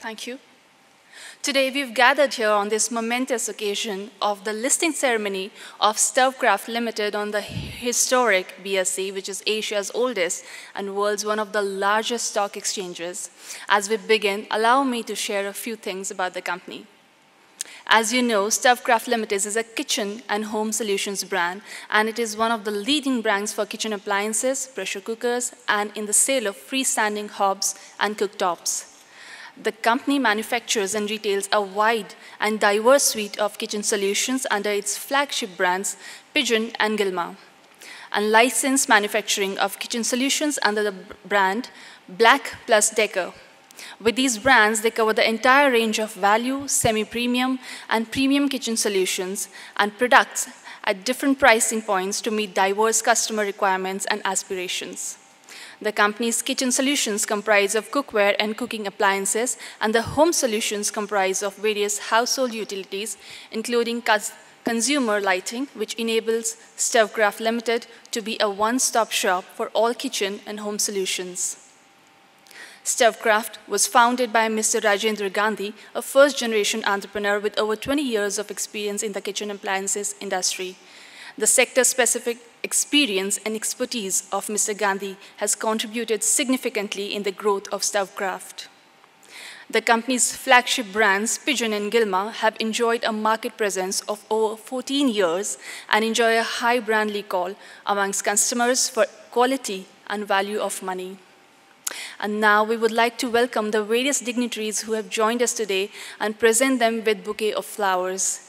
Thank you. Today, we've gathered here on this momentous occasion of the listing ceremony of Stovekraft Limited on the historic BSE, which is Asia's oldest and world's one of the largest stock exchanges. As we begin, allow me to share a few things about the company. As you know, Stovekraft Limited is a kitchen and home solutions brand, and it is one of the leading brands for kitchen appliances, pressure cookers, and in the sale of freestanding hobs and cooktops. The company manufactures and retails a wide and diverse suite of kitchen solutions under its flagship brands, Pigeon and Gilma, and licensed manufacturing of kitchen solutions under the brand Black Plus Decker. With these brands, they cover the entire range of value, semi-premium, and premium kitchen solutions and products at different pricing points to meet diverse customer requirements and aspirations. The company's kitchen solutions comprise of cookware and cooking appliances, and the home solutions comprise of various household utilities, including consumer lighting, which enables Stovekraft Limited to be a one-stop shop for all kitchen and home solutions. Stovekraft was founded by Mr. Rajendra Gandhi, a first-generation entrepreneur with over 20 years of experience in the kitchen appliances industry. The sector-specific experience and expertise of Mr. Gandhi has contributed significantly in the growth of Stovekraft. The company's flagship brands, Pigeon and Gilma, have enjoyed a market presence of over 14 years and enjoy a high brand recall amongst customers for quality and value of money. And now we would like to welcome the various dignitaries who have joined us today and present them with bouquet of flowers.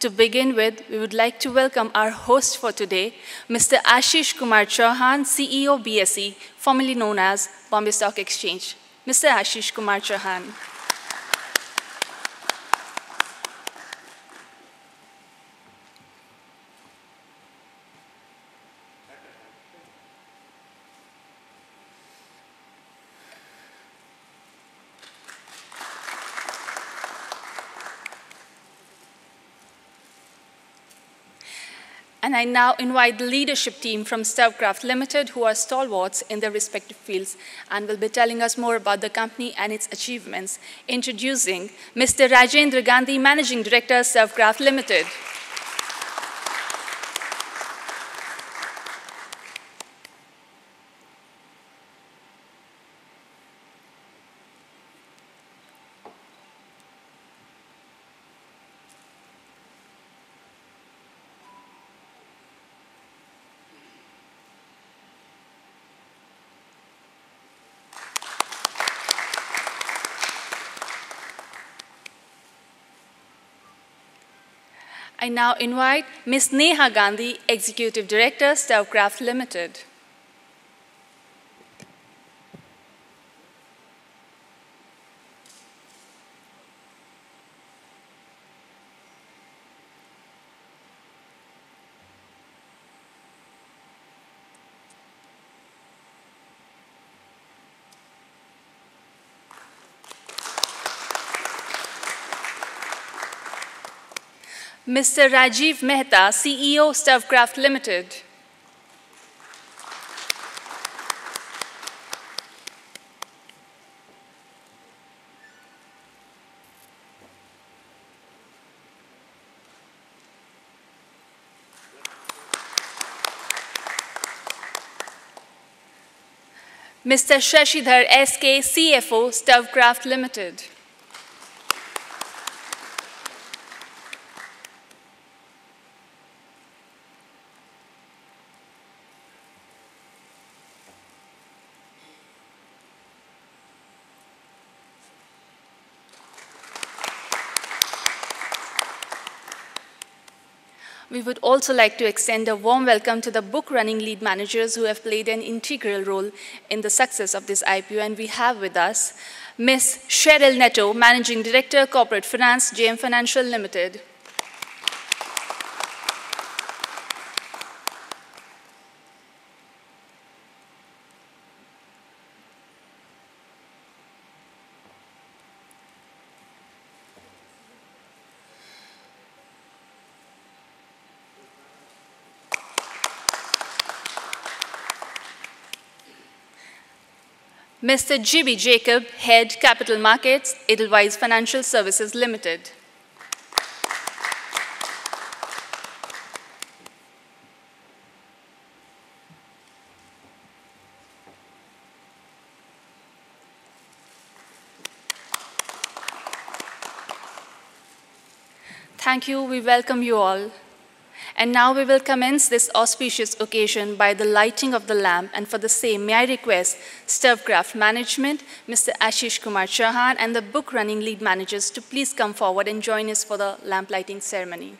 To begin with, we would like to welcome our host for today, Mr. Ashish Kumar Chauhan, CEO BSE, formerly known as Bombay Stock Exchange. Mr. Ashish Kumar Chauhan. And I now invite the leadership team from Stovekraft Limited, who are stalwarts in their respective fields and will be telling us more about the company and its achievements. Introducing Mr. Rajendra Gandhi, Managing Director, Stovekraft Limited. I now invite Ms. Neha Gandhi, Executive Director, Stovekraft Limited. Mr. Rajiv Mehta, CEO, Stovekraft Limited. Mr. Shashidhar SK, CFO, Stovekraft Limited. Would also like to extend a warm welcome to the book running lead managers who have played an integral role in the success of this IPO. And we have with us Ms. Cheryl Neto, Managing Director, Corporate Finance, JM Financial Limited. Mr. G.B. Jacob, Head Capital Markets, Edelweiss Financial Services Limited. Thank you. We welcome you all. And now we will commence this auspicious occasion by the lighting of the lamp. And for the same, may I request Stovekraft Management, Mr. Ashish Kumar Chauhan, and the book running lead managers to please come forward and join us for the lamp lighting ceremony.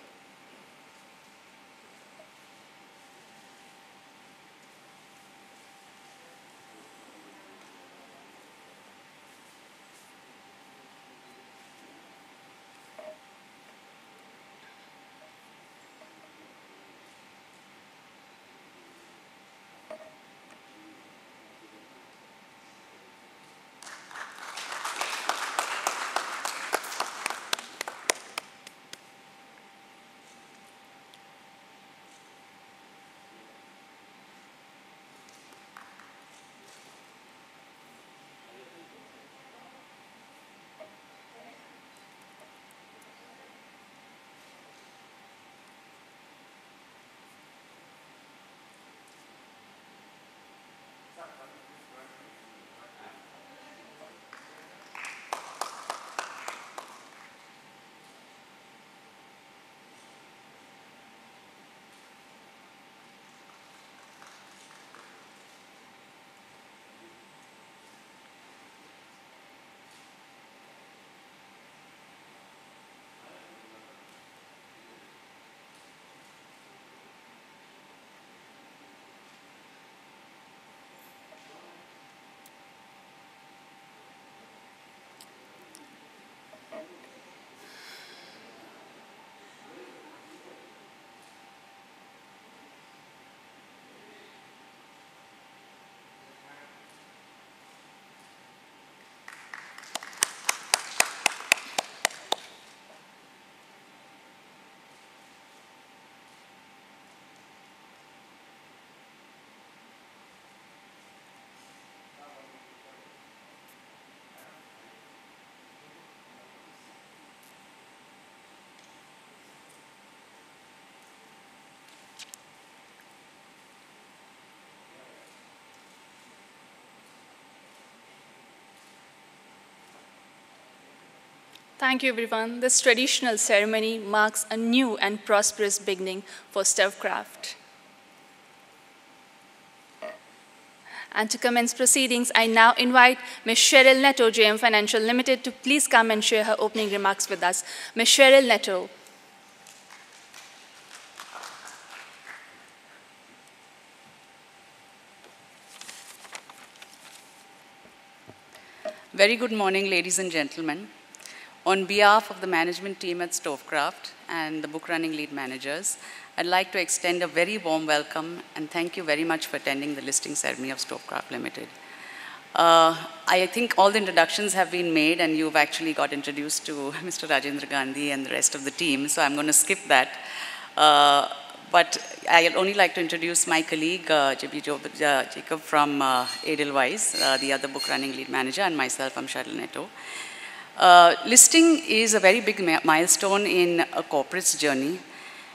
Thank you, everyone. This traditional ceremony marks a new and prosperous beginning for Stovekraft. And to commence proceedings, I now invite Ms. Cheryl Neto, JM Financial Limited, to please come and share her opening remarks with us. Ms. Cheryl Neto. Very good morning, ladies and gentlemen. On behalf of the management team at Stovekraft and the book running lead managers, I'd like to extend a very warm welcome and thank you very much for attending the listing ceremony of Stovekraft Limited. Uh, I think all the introductions have been made and you've actually got introduced to Mr. Rajendra Gandhi and the rest of the team, so I'm going to skip that. Uh, but I'd only like to introduce my colleague, uh, uh Jacob from uh, Edelweiss, uh, the other book running lead manager, and myself, I'm Cheryl Neto. Uh, listing is a very big milestone in a corporate's journey,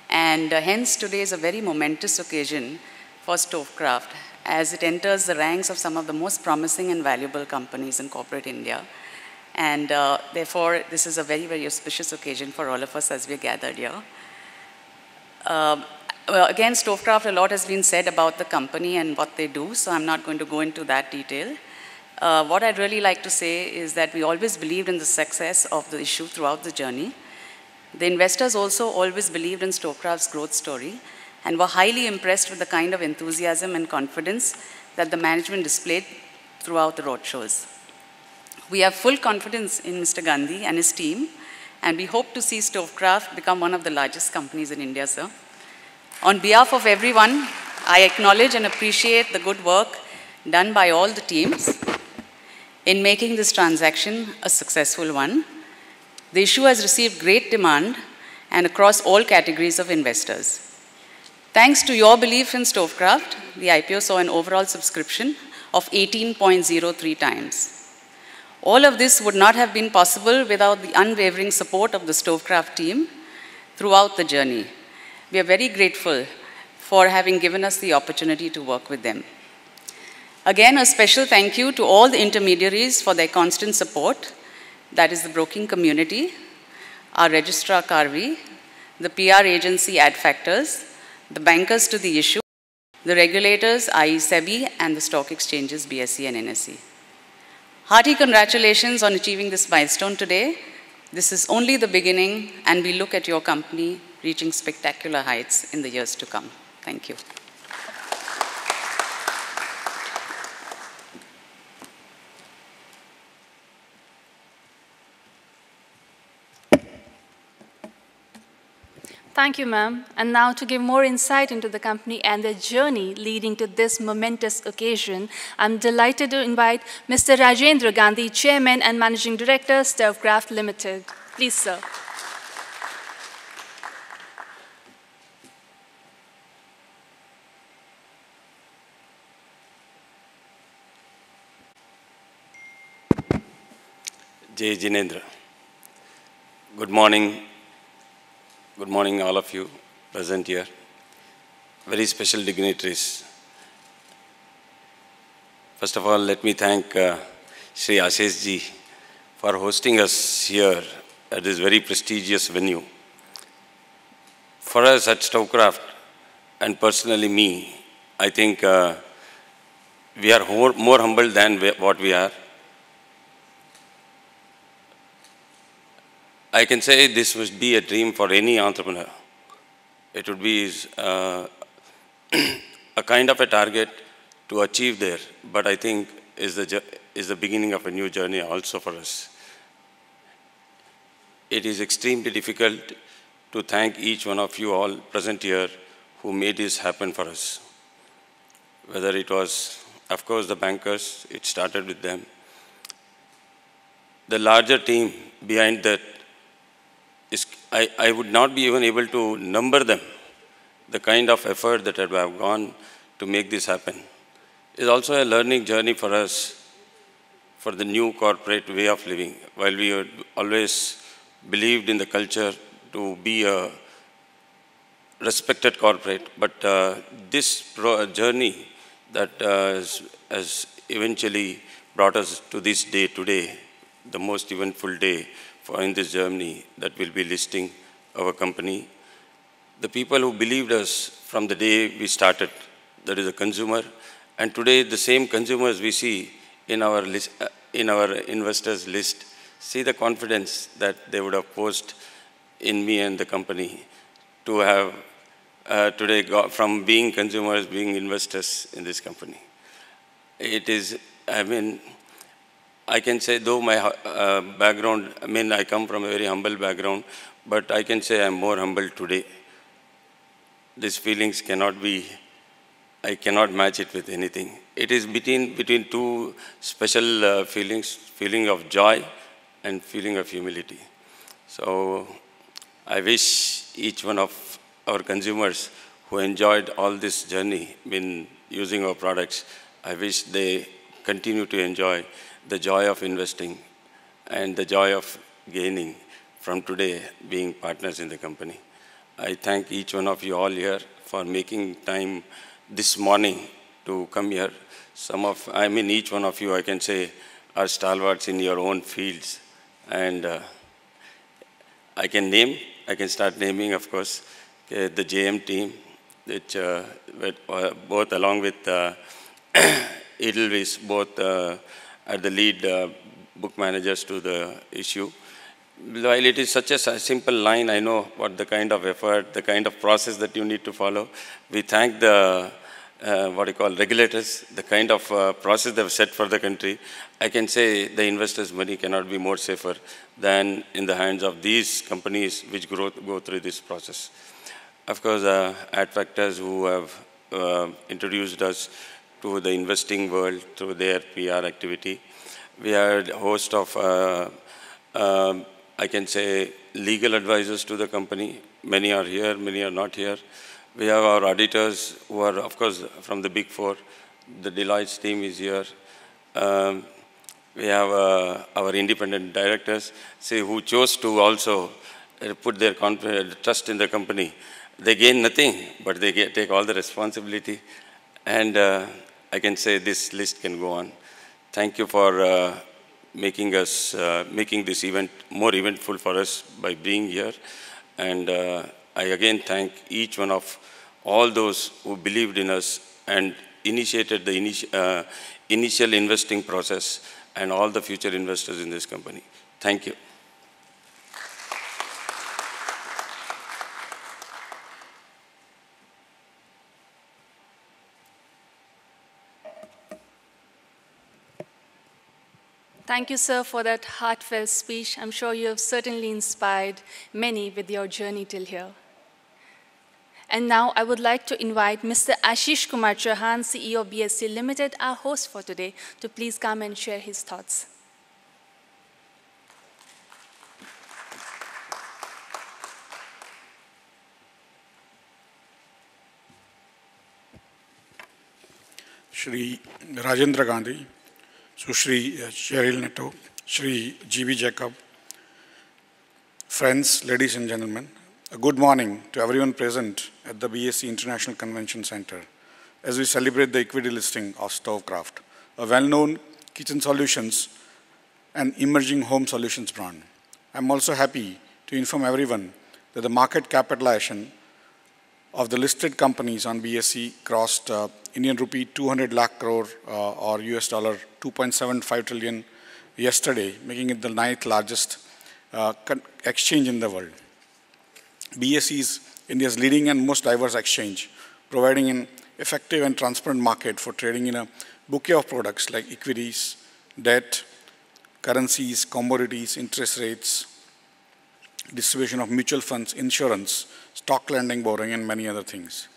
and uh, hence today is a very momentous occasion for Stovekraft as it enters the ranks of some of the most promising and valuable companies in corporate India. And uh, therefore, this is a very, very auspicious occasion for all of us as we're gathered here. Uh, well, again, Stovekraft, a lot has been said about the company and what they do, so I'm not going to go into that detail. Uh, what I'd really like to say is that we always believed in the success of the issue throughout the journey. The investors also always believed in Stovekraft's growth story and were highly impressed with the kind of enthusiasm and confidence that the management displayed throughout the roadshows. We have full confidence in Mr. Gandhi and his team, and we hope to see Stovekraft become one of the largest companies in India, sir. On behalf of everyone, I acknowledge and appreciate the good work done by all the teams in making this transaction a successful one. The issue has received great demand and across all categories of investors. Thanks to your belief in Stovekraft, the IPO saw an overall subscription of 18.03 times. All of this would not have been possible without the unwavering support of the Stovekraft team throughout the journey. We are very grateful for having given us the opportunity to work with them. Again, a special thank you to all the intermediaries for their constant support. That is the broking community, our registrar Karvy, the PR agency Adfactors, the bankers to the issue, the regulators, i.e. SEBI, and the stock exchanges, BSE and NSE. Hearty congratulations on achieving this milestone today. This is only the beginning, and we look at your company reaching spectacular heights in the years to come. Thank you. Thank you, ma'am. And now to give more insight into the company and their journey leading to this momentous occasion, I'm delighted to invite Mr. Rajendra Gandhi, Chairman and Managing Director, Stovekraft Limited. Please, sir. Jay Jinendra. Good morning, Good morning, all of you present here. Very special dignitaries. First of all, let me thank uh, Sri Ashish ji for hosting us here at this very prestigious venue. For us at Stovekraft, and personally me, I think uh, we are more, more humble than what we are. I can say this would be a dream for any entrepreneur. It would be uh, a kind of a target to achieve there, but I think is the, is the beginning of a new journey also for us. It is extremely difficult to thank each one of you all present here who made this happen for us. Whether it was, of course, the bankers, it started with them. The larger team behind that is, I, I would not be even able to number them, the kind of effort that I have gone to make this happen. Is also a learning journey for us for the new corporate way of living. While we always believed in the culture to be a respected corporate, but uh, this journey that uh, has, has eventually brought us to this day today, the most eventful day, for in this Germany that will be listing our company. The people who believed us from the day we started, that is a consumer, and today the same consumers we see in our, list, uh, in our investors list, see the confidence that they would have posed in me and the company to have uh, today got from being consumers, being investors in this company. It is, I mean, I can say, though my uh, background, I mean, I come from a very humble background, but I can say I'm more humble today. These feelings cannot be, I cannot match it with anything. It is between, between two special uh, feelings, feeling of joy and feeling of humility. So I wish each one of our consumers who enjoyed all this journey in using our products, I wish they continue to enjoy the joy of investing and the joy of gaining from today being partners in the company. I thank each one of you all here for making time this morning to come here. Some of, I mean, each one of you, I can say, are stalwarts in your own fields. And uh, I can name, I can start naming, of course, uh, the JM team, which uh, with, uh, both along with uh, Edelweiss, both are the lead uh, book managers to the issue. While it is such a simple line, I know what the kind of effort, the kind of process that you need to follow. We thank the, uh, what you call regulators, the kind of uh, process they've set for the country. I can say the investors' money cannot be more safer than in the hands of these companies which grow, go through this process. Of course, uh, Adfactors who have uh, introduced us to the investing world through their PR activity. We are a host of, uh, uh, I can say, legal advisors to the company. Many are here, many are not here. We have our auditors who are, of course, from the big four. the Deloitte team is here. Um, we have uh, our independent directors, say, who chose to also uh, put their trust in the company. They gain nothing, but they get, take all the responsibility. And uh, I can say this list can go on. Thank you for uh, making us, uh, making this event more eventful for us by being here. And uh, I again thank each one of all those who believed in us and initiated the uh, initial investing process and all the future investors in this company. Thank you. Thank you, sir, for that heartfelt speech. I'm sure you have certainly inspired many with your journey till here. And now I would like to invite Mr. Ashish Kumar Chauhan, CEO of BSE Limited, our host for today, to please come and share his thoughts. Shri Rajendra Gandhi, Sushri Cheryl Netto, Shri G.B. Jacob, friends, ladies and gentlemen, a good morning to everyone present at the BSE International Convention Center as we celebrate the equity listing of Stovekraft, a well-known kitchen solutions and emerging home solutions brand. I'm also happy to inform everyone that the market capitalization of the listed companies on BSE crossed uh, Indian rupee 200 lakh crore uh, or US dollar 2.75 trillion yesterday, making it the ninth largest uh, exchange in the world. BSE is India's leading and most diverse exchange, providing an effective and transparent market for trading in a bouquet of products like equities, debt, currencies, commodities, interest rates, distribution of mutual funds, insurance, stock lending, borrowing, and many other things.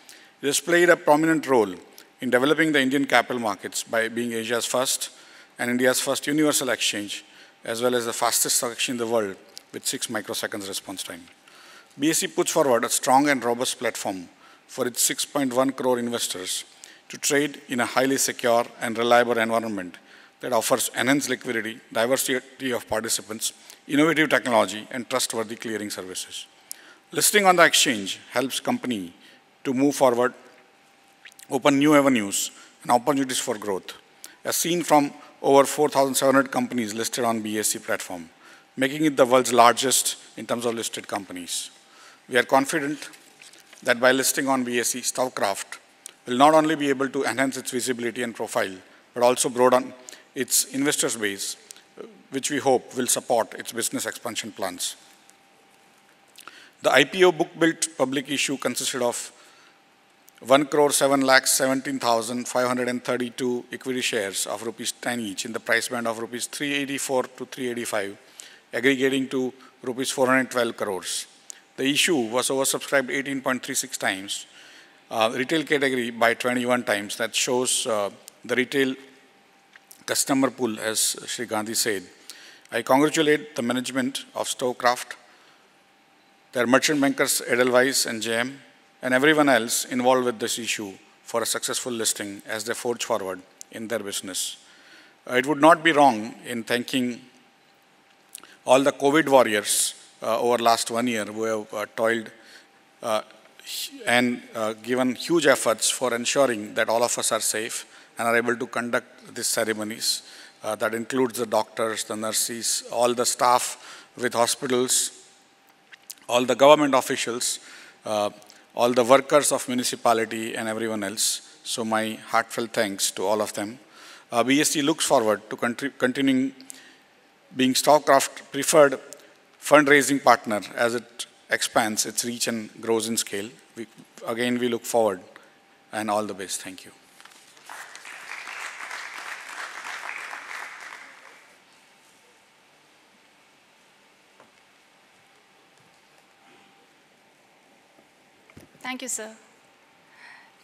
It has played a prominent role in developing the Indian capital markets by being Asia's first and India's first universal exchange, as well as the fastest stock exchange in the world with six microseconds response time. BSE puts forward a strong and robust platform for its 6.1 crore investors to trade in a highly secure and reliable environment that offers enhanced liquidity, diversity of participants, innovative technology, and trustworthy clearing services. Listing on the exchange helps company to move forward, open new avenues and opportunities for growth, as seen from over 4,700 companies listed on BSE platform, making it the world's largest in terms of listed companies. We are confident that by listing on BSE, Stovekraft will not only be able to enhance its visibility and profile, but also broaden its investors base, which we hope will support its business expansion plans. The IPO book built public issue consisted of 1 crore 7 lakhs 17,532 equity shares of rupees 10 each in the price band of rupees 384 to 385, aggregating to rupees 412 crores. The issue was oversubscribed 18.36 times, uh, retail category by 21 times. That shows uh, the retail customer pool, as Sri Gandhi said. I congratulate the management of Stovekraft, their merchant bankers Edelweiss and JM, and everyone else involved with this issue for a successful listing as they forge forward in their business. Uh, it would not be wrong in thanking all the COVID warriors uh, over last one year who have uh, toiled uh, and given huge efforts for ensuring that all of us are safe and are able to conduct these ceremonies. that includes the doctors, the nurses, all the staff with hospitals, all the government officials, uh, all the workers of municipality and everyone else. So my heartfelt thanks to all of them. Uh, BSE looks forward to continuing being Stovekraft preferred fundraising partner as it expands its reach and grows in scale. We, again, we look forward and all the best. Thank you. Thank you, sir.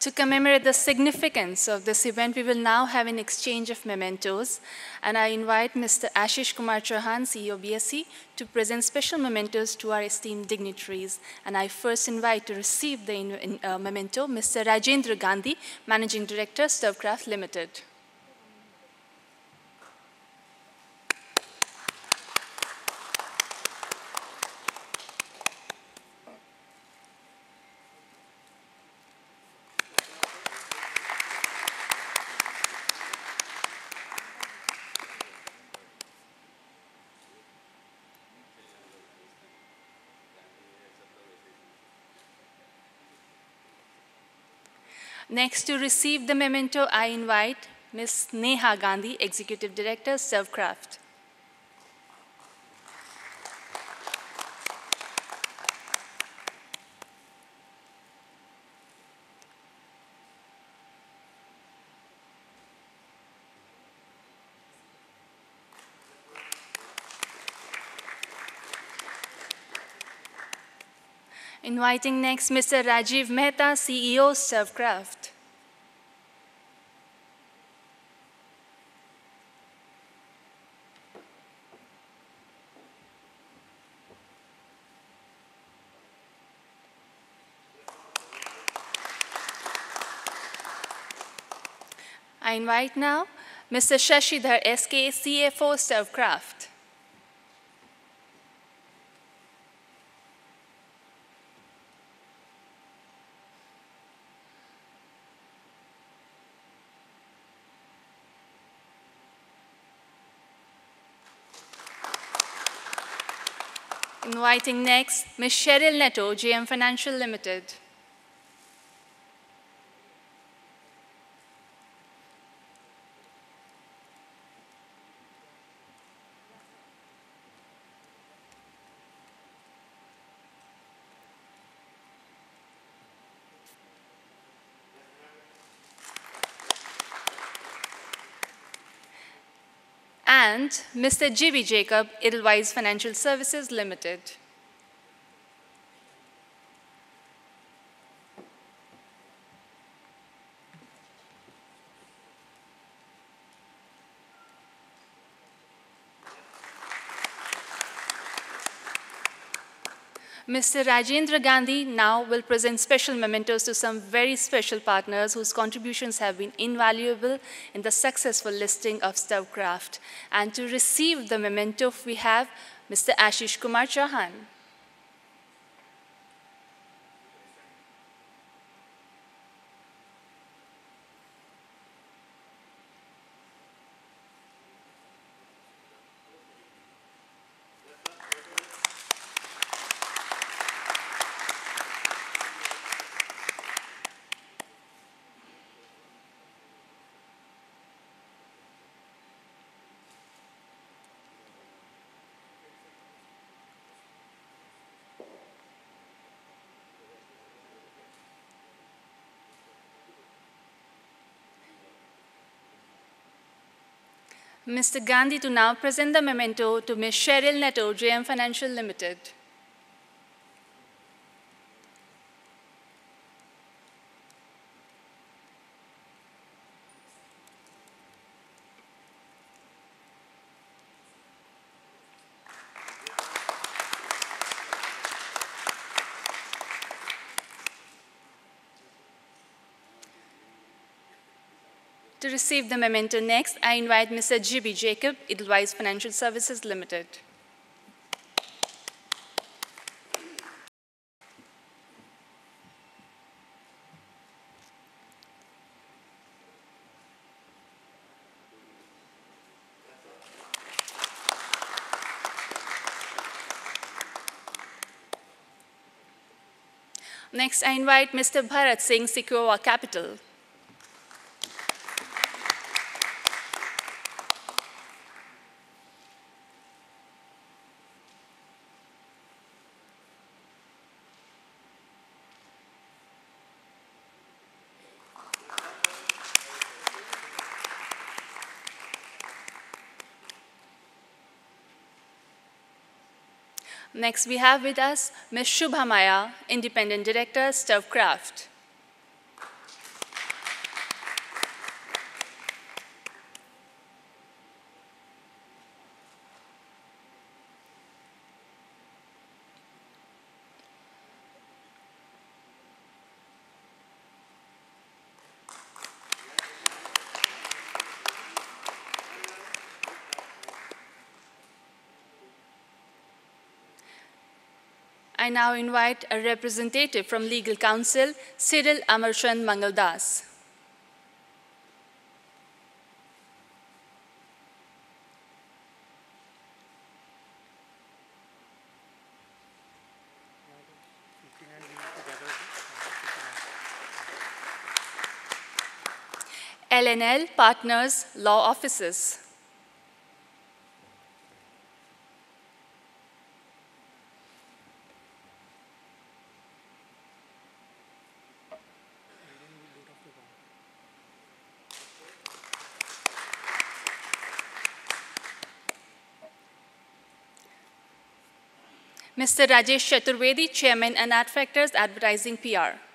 To commemorate the significance of this event, we will now have an exchange of mementos, and I invite Mr. Ashish Kumar Chauhan, CEO BSE, to present special mementos to our esteemed dignitaries. And I first invite to receive the in, uh, memento Mr. Rajendra Gandhi, Managing Director, Stovekraft Limited. Next to receive the memento, I invite Ms. Neha Gandhi, Executive Director, Stovekraft. Inviting next Mr. Rajiv Mehta, CEO, Stovekraft. I invite now Mr. Shashidhar SK, CFO, Stovekraft. Inviting next Ms. Cheryl Neto, JM Financial Limited. And Mr. G.B. Jacob, Edelweiss Financial Services Limited. Mr. Rajendra Gandhi now will present special mementos to some very special partners whose contributions have been invaluable in the successful listing of Stovekraft. And to receive the memento, we have Mr. Ashish Kumar Chauhan. Mr. Gandhi to now present the memento to Ms. Cheryl Neto, JM Financial Limited. Receive the memento next, I invite Mr. G.B. Jacob, Edelweiss Financial Services Limited. Next, I invite Mr. Bharat Singh, Sequoia Capital. Next, we have with us Ms. Shubha Maya, Independent Director, Stovekraft. I now invite a representative from legal counsel, Cyril Amarchand Mangaldas. LNL Partners Law Offices. Mr. Rajesh Chaturvedi, Chairman and Adfactors Advertising PR.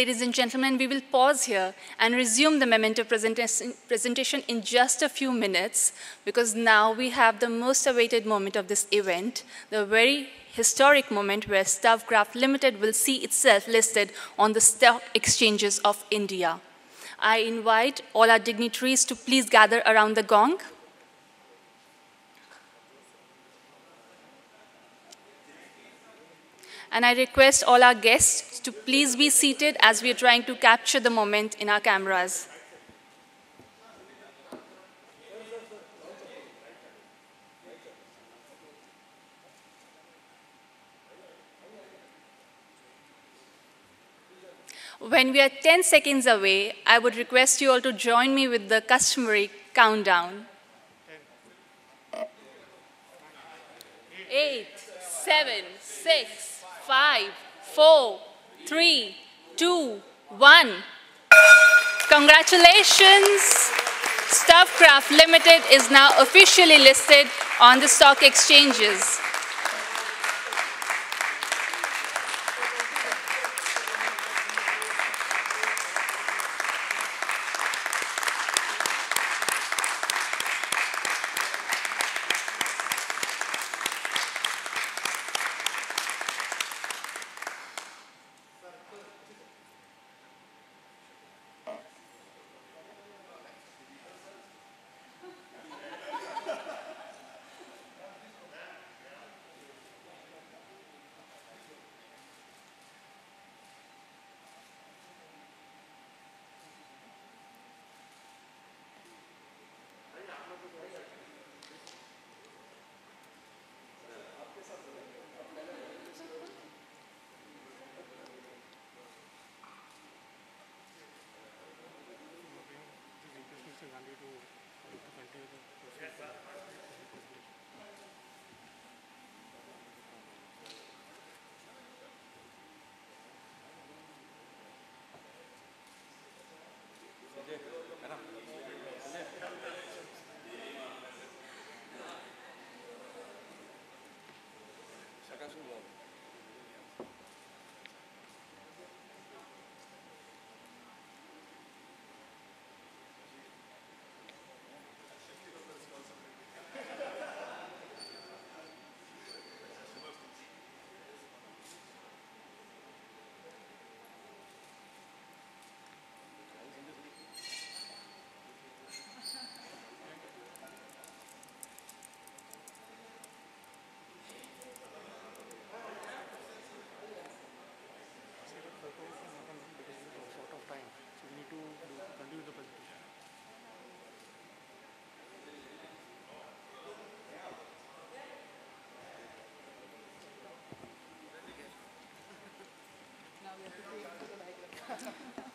Ladies and gentlemen, we will pause here and resume the memento presentation in just a few minutes because now we have the most awaited moment of this event, the very historic moment where Stovekraft Limited will see itself listed on the stock exchanges of India. I invite all our dignitaries to please gather around the gong. And I request all our guests to please be seated as we are trying to capture the moment in our cameras. When we are 10 seconds away, I would request you all to join me with the customary countdown. Eight, seven, six, five, four, three, two, one. Congratulations! Stovekraft Limited is now officially listed on the stock exchanges.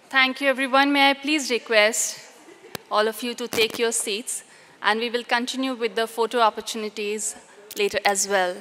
Thank you, everyone. May I please request all of you to take your seats, and we will continue with the photo opportunities later as well.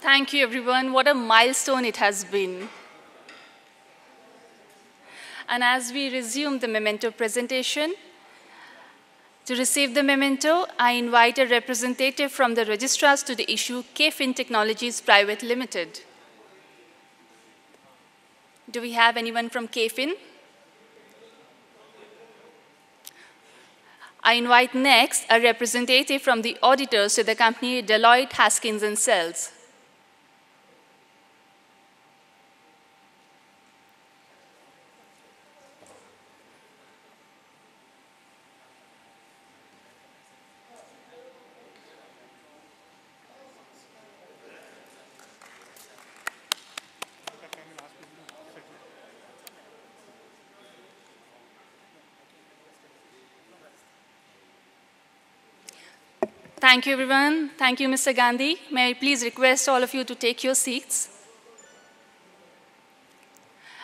Thank you, everyone. What a milestone it has been. And as we resume the memento presentation, to receive the memento, I invite a representative from the registrars to the issue KFin Technologies Private Limited. Do we have anyone from KFin? I invite next a representative from the auditors to the company Deloitte Haskins and Sells. Thank you, everyone. Thank you, Mr. Gandhi. May I please request all of you to take your seats?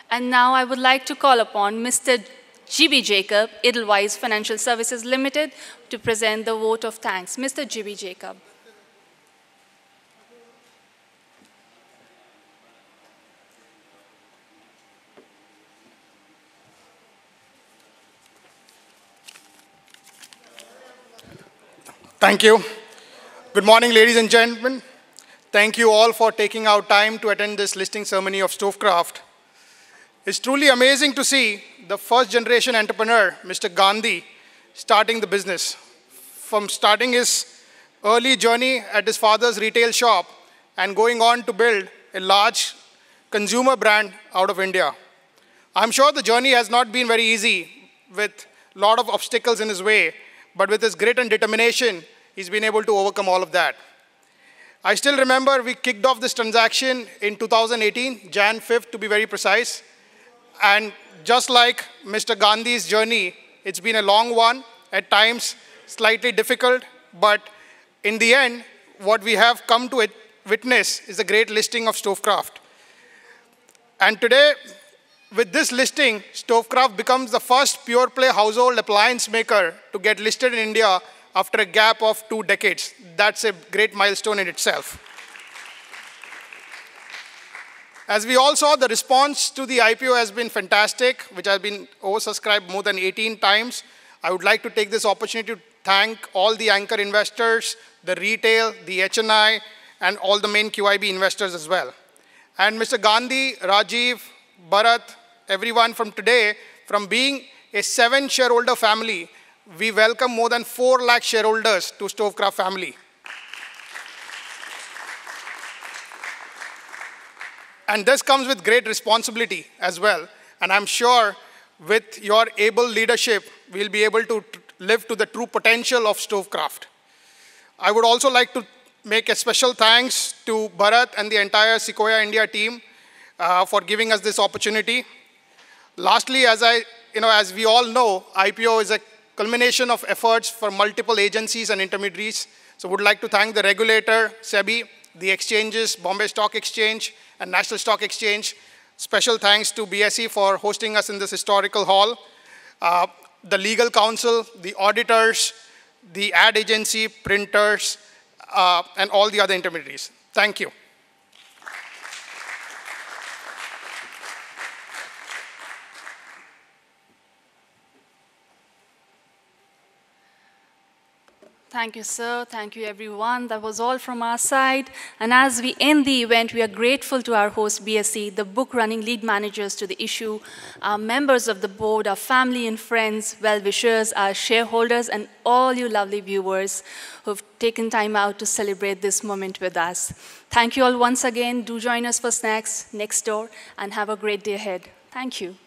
And now I would like to call upon Mr. G.B. Jacob, Edelweiss Financial Services Limited, to present the vote of thanks. Mr. G.B. Jacob. Thank you. Good morning, ladies and gentlemen. Thank you all for taking out time to attend this listing ceremony of Stovekraft. It's truly amazing to see the first generation entrepreneur, Mr. Gandhi, starting the business. From starting his early journey at his father's retail shop and going on to build a large consumer brand out of India. I'm sure the journey has not been very easy with a lot of obstacles in his way, but with his grit and determination, he's been able to overcome all of that. I still remember we kicked off this transaction in 2018, Jan 5th to be very precise. And just like Mr. Gandhi's journey, it's been a long one, at times slightly difficult, but in the end, what we have come to witness is a great listing of Stovekraft. And today, with this listing, Stovekraft becomes the first pure play household appliance maker to get listed in India after a gap of two decades. That's a great milestone in itself. As we all saw, the response to the IPO has been fantastic, which has been oversubscribed more than 18 times. I would like to take this opportunity to thank all the anchor investors, the retail, the HNI, and all the main QIB investors as well. And Mr. Gandhi, Rajiv, Bharat, everyone from today, from being a seven shareholder family, we welcome more than 4 lakh shareholders to Stovekraft family. And this comes with great responsibility as well. And I'm sure with your able leadership, we'll be able to live to the true potential of Stovekraft. I would also like to make a special thanks to Bharat and the entire Sequoia India team uh, for giving us this opportunity. Lastly, as, I, you know, as we all know, IPO is a culmination of efforts for multiple agencies and intermediaries. So would like to thank the regulator, SEBI, the exchanges, Bombay Stock Exchange and National Stock Exchange. Special thanks to BSE for hosting us in this historical hall. Uh, the legal counsel, the auditors, the ad agency, printers, uh, and all the other intermediaries. Thank you. Thank you, sir. Thank you, everyone. That was all from our side. And as we end the event, we are grateful to our host, BSE, the book running lead managers to the issue, our members of the board, our family and friends, well wishers, our shareholders, and all you lovely viewers who've taken time out to celebrate this moment with us. Thank you all once again. Do join us for snacks next door and have a great day ahead. Thank you.